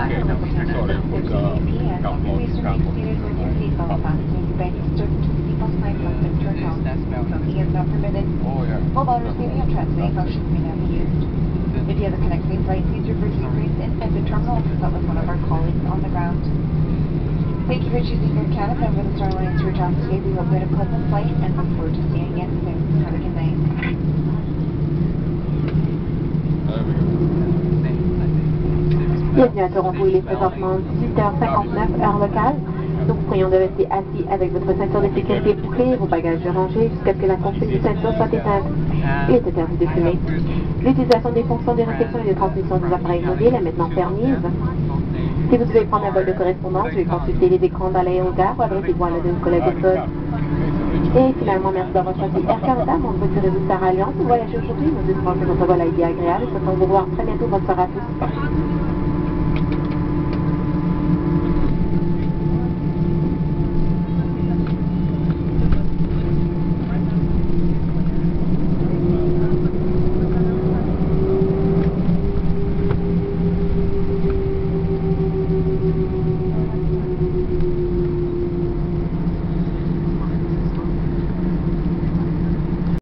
Be used. If you device, use your in at the terminal and consult with one of our colleagues on the ground. Thank you for choosing Air Canada over the Star John today. We hope you had a pleasant flight and look forward to seeing you again soon. Have a good night. Bienvenue à Toronto, il est présentement 18h59 heure locale. Nous vous prions de rester assis avec votre ceinture de sécurité bouclée vos bagages rangés jusqu'à ce que la consigne de ceinture soit éteinte. Il est interdit de fumer. L'utilisation des fonctions de réception et de transmission des appareils mobiles est maintenant permise. Si vous devez prendre un vol de correspondance, veuillez consulter les écrans dans l'aérogare ou adressez-vous à l'aide d'une collègue au sol. Et finalement, merci d'avoir choisi Air Canada, mon voiture Star Alliance. Voyagez aujourd'hui, nous espérons que votre vol a été agréable et souhaitons vous voir très bientôt. Bonne soirée à tous.